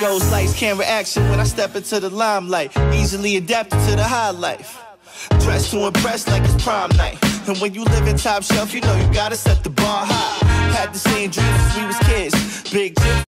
Those lights, camera action when I step into the limelight. Easily adapted to the high life. Dressed to impress like it's prom night. And when you live in top shelf, you know you gotta set the bar high. Had the same dreams as we was kids. Big dip.